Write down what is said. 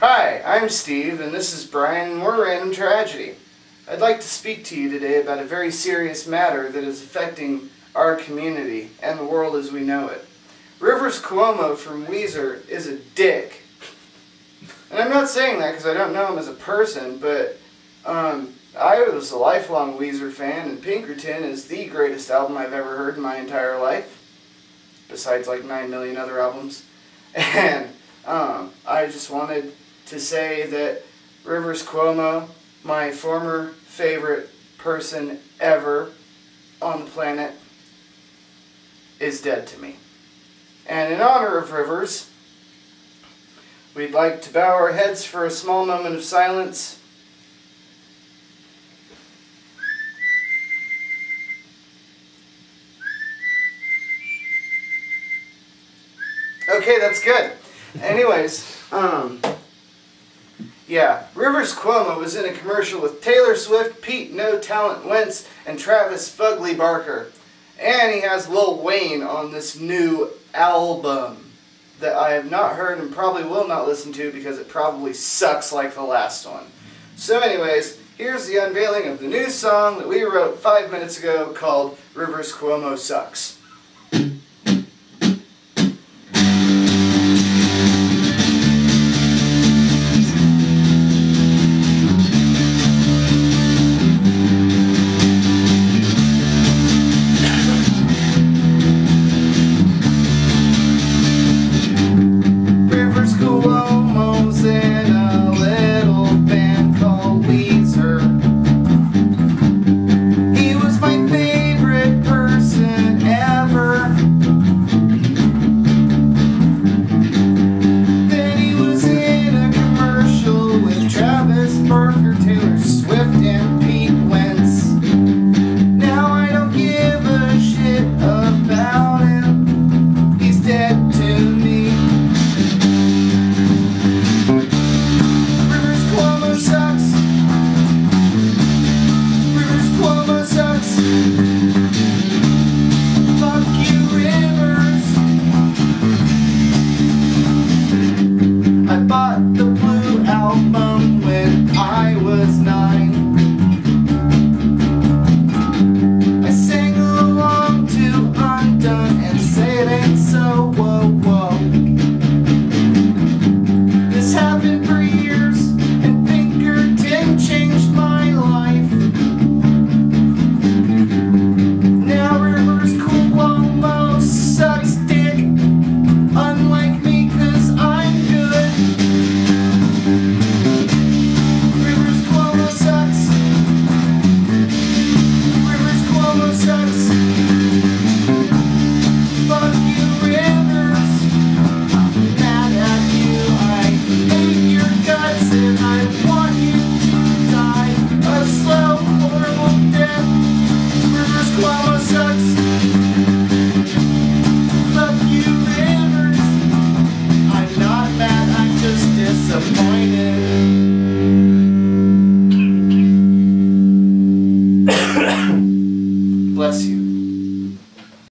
Hi, I'm Steve, and this is Brian, and we're Random Tragedy. I'd like to speak to you today about a very serious matter that is affecting our community and the world as we know it. Rivers Cuomo from Weezer is a dick. And I'm not saying that because I don't know him as a person, but um, I was a lifelong Weezer fan, and Pinkerton is the greatest album I've ever heard in my entire life, besides like 9 million other albums. And um, I just wanted to say that Rivers Cuomo, my former favorite person ever on the planet, is dead to me. And in honor of Rivers, we'd like to bow our heads for a small moment of silence. Okay, that's good. Anyways, um, yeah, Rivers Cuomo was in a commercial with Taylor Swift, Pete No Talent Wentz, and Travis Fugly Barker. And he has Lil Wayne on this new album that I have not heard and probably will not listen to because it probably sucks like the last one. So anyways, here's the unveiling of the new song that we wrote five minutes ago called Rivers Cuomo Sucks. Taylor Swift, and Pete Wentz. Now I don't give a shit about him. He's dead to me. Rivers Cuomo sucks. Rivers Cuomo sucks. Fuck you, Rivers. I bought